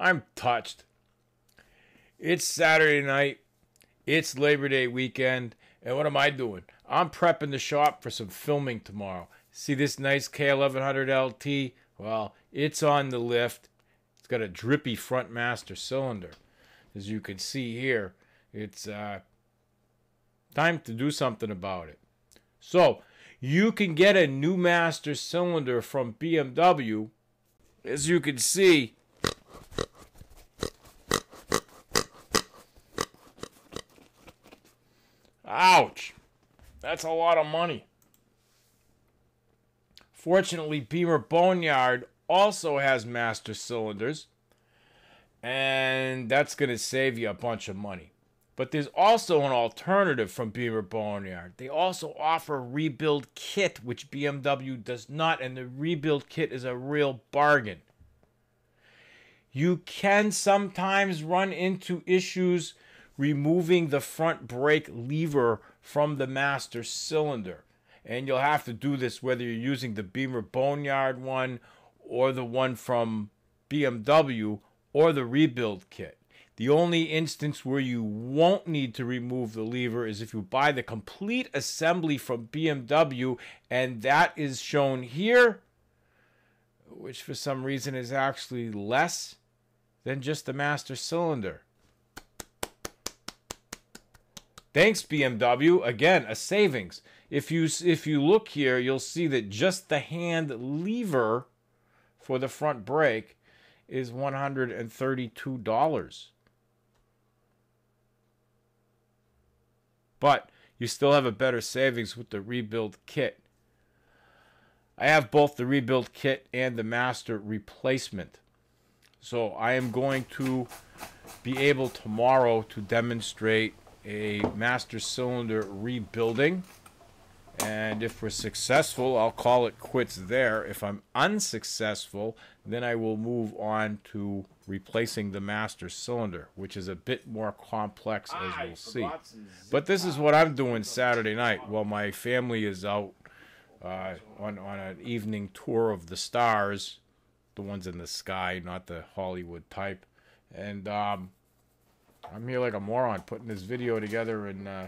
I'm touched. It's Saturday night. It's Labor Day weekend. And what am I doing? I'm prepping the shop for some filming tomorrow. See this nice K1100 LT? Well, it's on the lift. It's got a drippy front master cylinder. As you can see here, it's uh, time to do something about it. So, you can get a new master cylinder from BMW. As you can see, Ouch. That's a lot of money. Fortunately, Beemer Boneyard also has master cylinders, and that's going to save you a bunch of money. But there's also an alternative from Beemer Boneyard. They also offer rebuild kit, which BMW does not, and the rebuild kit is a real bargain. You can sometimes run into issues removing the front brake lever from the master cylinder. And you'll have to do this whether you're using the Beemer Boneyard one or the one from BMW or the rebuild kit. The only instance where you won't need to remove the lever is if you buy the complete assembly from BMW, and that is shown here, which for some reason is actually less than just the master cylinder. Thanks BMW. Again, a savings. If you if you look here, you'll see that just the hand lever for the front brake is $132. But you still have a better savings with the rebuild kit. I have both the rebuild kit and the master replacement. So I am going to be able tomorrow to demonstrate a master cylinder rebuilding. And if we're successful, I'll call it quits there. If I'm unsuccessful, then I will move on to replacing the master cylinder, which is a bit more complex as we'll see. But this is what I'm doing Saturday night while my family is out uh, on, on an evening tour of the stars, the ones in the sky, not the Hollywood type. And um, I'm here like a moron putting this video together and uh,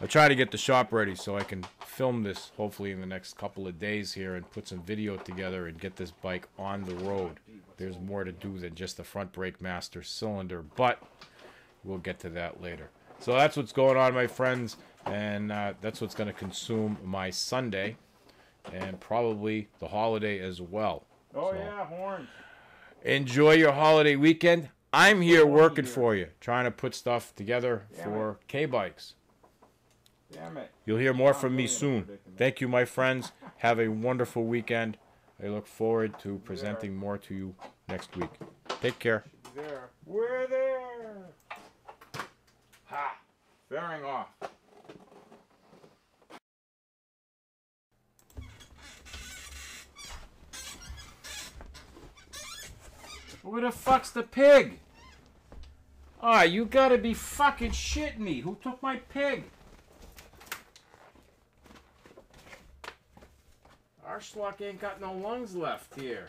I'll try to get the shop ready so I can film this hopefully in the next couple of days here and put some video together and get this bike on the road. There's more to do than just the front brake master cylinder, but we'll get to that later. So that's what's going on, my friends, and uh, that's what's going to consume my Sunday and probably the holiday as well. Oh so, yeah, horns. Enjoy your holiday weekend. I'm here working for you, trying to put stuff together for K Bikes. Damn it. You'll hear more from me soon. Thank you, my friends. Have a wonderful weekend. I look forward to presenting more to you next week. Take care. There. We're there. Ha! Fairing off. Where the fuck's the pig? Ah, you gotta be fucking shitting me. Who took my pig? Our ain't got no lungs left here.